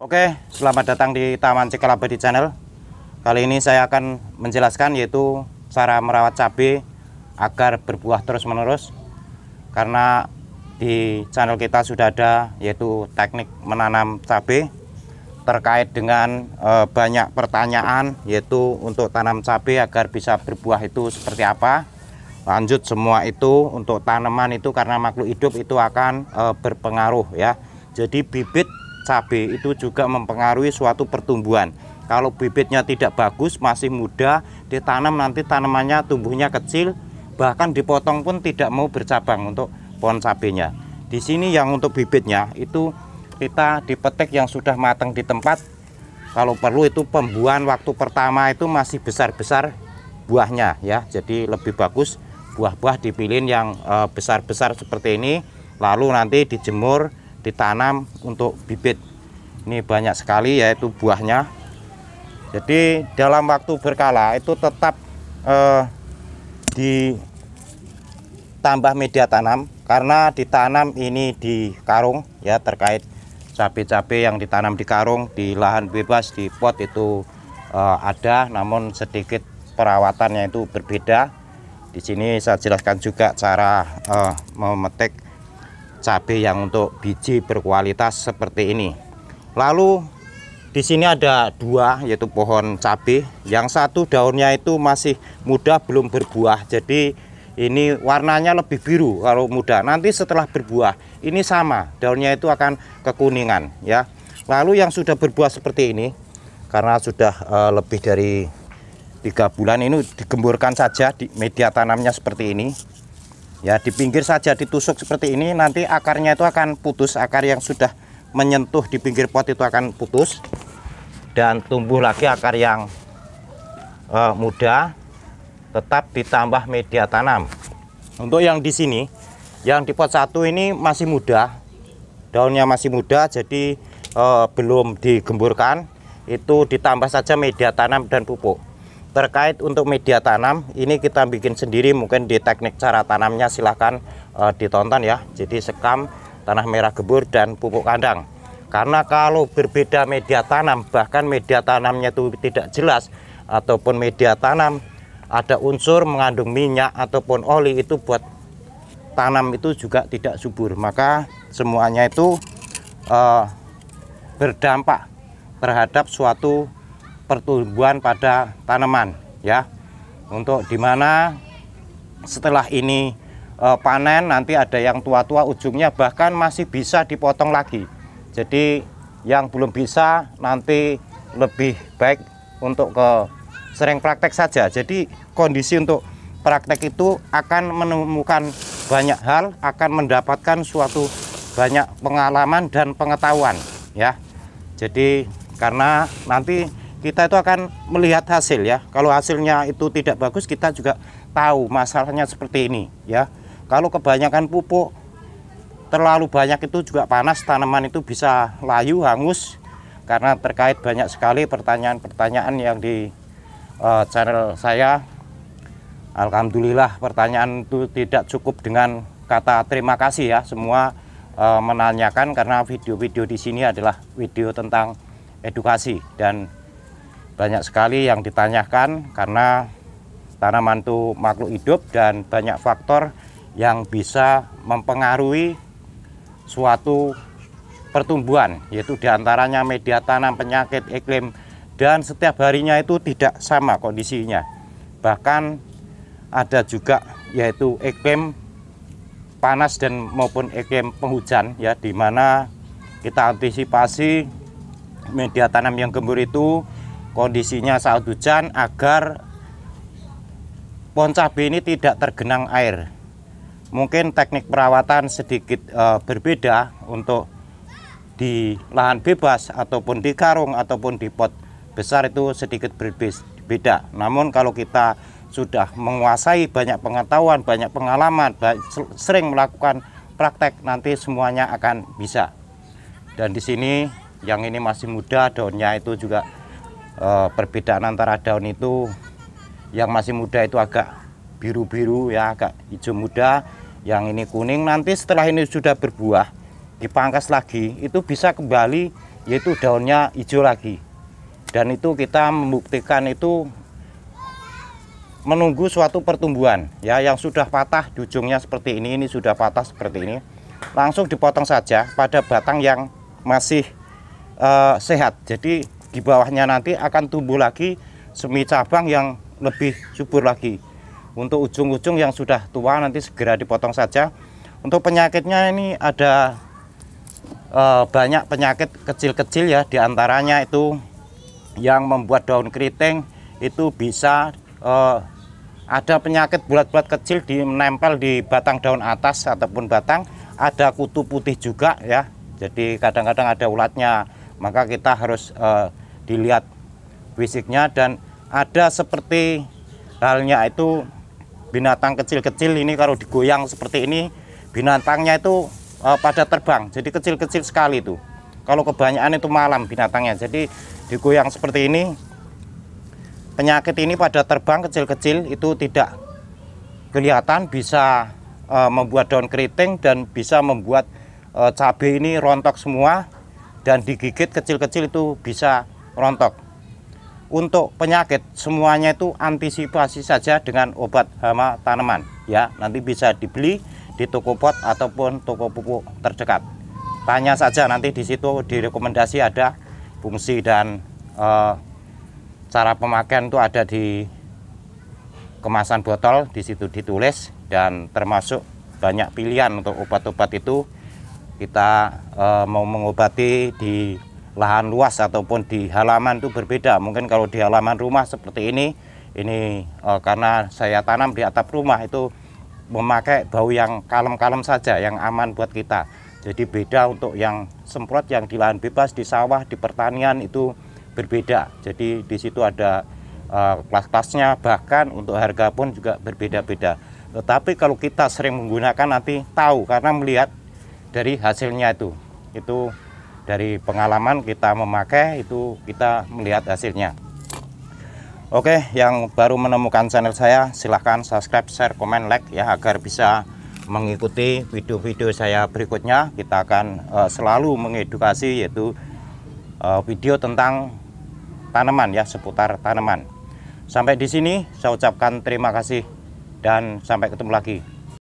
Oke, selamat datang di Taman Cikalabadi Channel. Kali ini saya akan menjelaskan yaitu cara merawat cabai agar berbuah terus-menerus. Karena di channel kita sudah ada yaitu teknik menanam cabai terkait dengan e, banyak pertanyaan yaitu untuk tanam cabai agar bisa berbuah itu seperti apa. Lanjut semua itu untuk tanaman itu karena makhluk hidup itu akan e, berpengaruh ya. Jadi bibit cabai itu juga mempengaruhi suatu pertumbuhan. Kalau bibitnya tidak bagus, masih muda, ditanam nanti tanamannya tumbuhnya kecil, bahkan dipotong pun tidak mau bercabang untuk pohon cabenya. Di sini yang untuk bibitnya itu kita dipetik yang sudah matang di tempat. Kalau perlu itu pembuahan waktu pertama itu masih besar-besar buahnya ya. Jadi lebih bagus buah-buah dipilih yang eh, besar-besar seperti ini lalu nanti dijemur ditanam untuk bibit. Ini banyak sekali yaitu buahnya. Jadi dalam waktu berkala itu tetap eh, ditambah media tanam. Karena ditanam ini di karung ya terkait cabai-cabai yang ditanam di karung di lahan bebas di pot itu eh, ada. Namun sedikit perawatannya itu berbeda. Di sini saya jelaskan juga cara eh, memetik cabai yang untuk biji berkualitas seperti ini. Lalu di sini ada dua yaitu pohon cabai. Yang satu daunnya itu masih muda belum berbuah. Jadi ini warnanya lebih biru kalau muda. Nanti setelah berbuah ini sama daunnya itu akan kekuningan ya. Lalu yang sudah berbuah seperti ini karena sudah uh, lebih dari tiga bulan ini digemburkan saja di media tanamnya seperti ini ya di pinggir saja ditusuk seperti ini nanti akarnya itu akan putus. Akar yang sudah menyentuh di pinggir pot itu akan putus. Dan tumbuh lagi akar yang uh, muda tetap ditambah media tanam. Untuk yang di sini yang di pot satu ini masih muda. Daunnya masih muda jadi uh, belum digemburkan. Itu ditambah saja media tanam dan pupuk terkait untuk media tanam ini kita bikin sendiri mungkin di teknik cara tanamnya silahkan uh, ditonton ya. Jadi sekam tanah merah gebur dan pupuk kandang. Karena kalau berbeda media tanam bahkan media tanamnya itu tidak jelas ataupun media tanam ada unsur mengandung minyak ataupun oli itu buat tanam itu juga tidak subur. Maka semuanya itu uh, berdampak terhadap suatu pertumbuhan pada tanaman ya. Untuk di mana setelah ini e, panen nanti ada yang tua-tua ujungnya bahkan masih bisa dipotong lagi. Jadi yang belum bisa nanti lebih baik untuk ke sering praktek saja. Jadi kondisi untuk praktek itu akan menemukan banyak hal akan mendapatkan suatu banyak pengalaman dan pengetahuan ya. Jadi karena nanti kita itu akan melihat hasil ya. Kalau hasilnya itu tidak bagus, kita juga tahu masalahnya seperti ini ya. Kalau kebanyakan pupuk terlalu banyak itu juga panas, tanaman itu bisa layu, hangus karena terkait banyak sekali pertanyaan-pertanyaan yang di uh, channel saya. Alhamdulillah pertanyaan itu tidak cukup dengan kata terima kasih ya. Semua uh, menanyakan karena video-video di sini adalah video tentang edukasi dan banyak sekali yang ditanyakan karena tanaman itu makhluk hidup dan banyak faktor yang bisa mempengaruhi suatu pertumbuhan yaitu di antaranya media tanam, penyakit, iklim dan setiap harinya itu tidak sama kondisinya. Bahkan ada juga yaitu iklim panas dan maupun iklim penghujan ya di mana kita antisipasi media tanam yang gembur itu kondisinya saat hujan agar pohon cabai ini tidak tergenang air. Mungkin teknik perawatan sedikit e, berbeda untuk di lahan bebas ataupun di karung ataupun di pot besar itu sedikit berbeda namun kalau kita sudah menguasai banyak pengetahuan banyak pengalaman sering melakukan praktek nanti semuanya akan bisa. Dan di sini yang ini masih muda daunnya itu juga uh, perbedaan antara daun itu yang masih muda itu agak biru-biru ya agak hijau muda yang ini kuning. Nanti setelah ini sudah berbuah dipangkas lagi itu bisa kembali yaitu daunnya hijau lagi. Dan itu kita membuktikan itu menunggu suatu pertumbuhan ya yang sudah patah di ujungnya seperti ini ini sudah patah seperti ini. Langsung dipotong saja pada batang yang masih uh, sehat. Jadi di bawahnya nanti akan tumbuh lagi semi cabang yang lebih subur lagi. Untuk ujung-ujung yang sudah tua nanti segera dipotong saja. Untuk penyakitnya ini ada uh, banyak penyakit kecil-kecil ya. Di antaranya itu yang membuat daun keriting itu bisa uh, ada penyakit bulat-bulat kecil di menempel di batang daun atas ataupun batang. Ada kutu putih juga ya. Jadi kadang-kadang ada ulatnya. Maka kita harus uh, dilihat fisiknya dan ada seperti halnya itu binatang kecil-kecil ini kalau digoyang seperti ini binatangnya itu uh, pada terbang. Jadi kecil-kecil sekali itu. Kalau kebanyakan itu malam binatangnya. Jadi digoyang seperti ini penyakit ini pada terbang kecil-kecil itu tidak kelihatan bisa e, membuat daun keriting dan bisa membuat e, cabai ini rontok semua dan digigit kecil-kecil itu bisa rontok. Untuk penyakit semuanya itu antisipasi saja dengan obat hama tanaman. Ya nanti bisa dibeli di toko pot ataupun toko pupuk terdekat. Tanya saja nanti di situ direkomendasi ada fungsi dan uh, cara pemakaian itu ada di kemasan botol di situ ditulis dan termasuk banyak pilihan untuk obat-obat itu. Kita e, mau mengobati di lahan luas ataupun di halaman itu berbeda mungkin kalau di halaman rumah seperti ini ini e, karena saya tanam di atap rumah itu memakai bau yang kalem-kalem saja yang aman buat kita jadi beda untuk yang semprot yang di lahan bebas di sawah di pertanian itu berbeda. Jadi di situ ada uh, kelas-kelasnya bahkan untuk harga pun juga berbeda-beda. Tetapi kalau kita sering menggunakan nanti tahu karena melihat dari hasilnya itu. Itu dari pengalaman kita memakai itu kita melihat hasilnya. Oke, yang baru menemukan channel saya silahkan subscribe, share, komen, like ya agar bisa mengikuti video-video saya berikutnya. Kita akan uh, selalu mengedukasi yaitu uh, video tentang tanaman ya seputar tanaman. Sampai di sini saya ucapkan terima kasih dan sampai ketemu lagi.